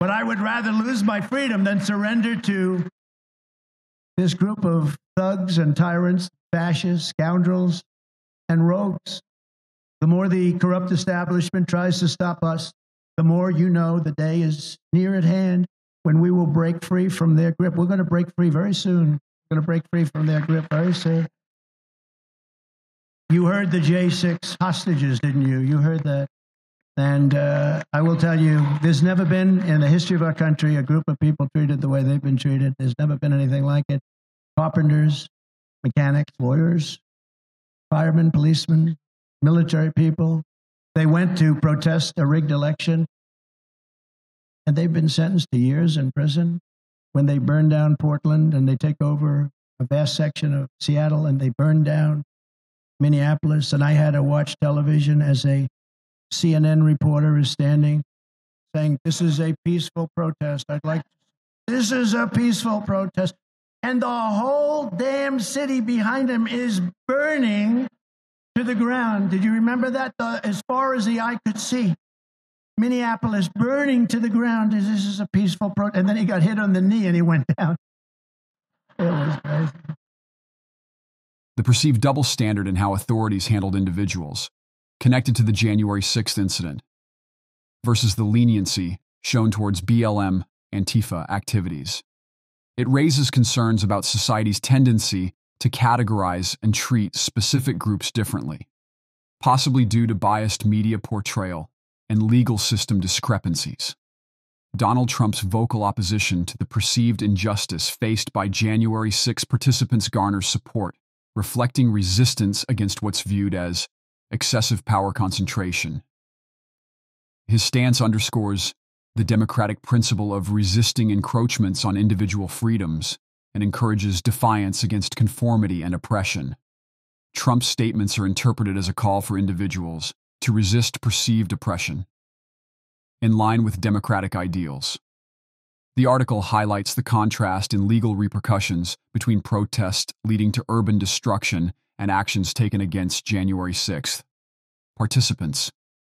But I would rather lose my freedom than surrender to this group of thugs and tyrants, fascists, scoundrels, and rogues. The more the corrupt establishment tries to stop us, the more you know the day is near at hand when we will break free from their grip. We're going to break free very soon. We're going to break free from their grip very soon. You heard the J6 hostages, didn't you? You heard that. And uh, I will tell you, there's never been in the history of our country a group of people treated the way they've been treated. There's never been anything like it. Carpenters, mechanics, lawyers, firemen, policemen, military people. They went to protest a rigged election, and they've been sentenced to years in prison. When they burn down Portland and they take over a vast section of Seattle and they burn down Minneapolis, and I had to watch television as a CNN reporter is standing saying, This is a peaceful protest. I'd like, this is a peaceful protest. And the whole damn city behind him is burning to the ground. Did you remember that? The, as far as the eye could see, Minneapolis burning to the ground. This is a peaceful protest. And then he got hit on the knee and he went down. It was crazy. The perceived double standard in how authorities handled individuals, connected to the January 6th incident, versus the leniency shown towards BLM Antifa activities. It raises concerns about society's tendency to categorize and treat specific groups differently, possibly due to biased media portrayal and legal system discrepancies. Donald Trump's vocal opposition to the perceived injustice faced by January 6 participants garners support, reflecting resistance against what's viewed as excessive power concentration. His stance underscores the democratic principle of resisting encroachments on individual freedoms and encourages defiance against conformity and oppression. Trump's statements are interpreted as a call for individuals to resist perceived oppression, in line with democratic ideals. The article highlights the contrast in legal repercussions between protests leading to urban destruction and actions taken against January 6th. Participants,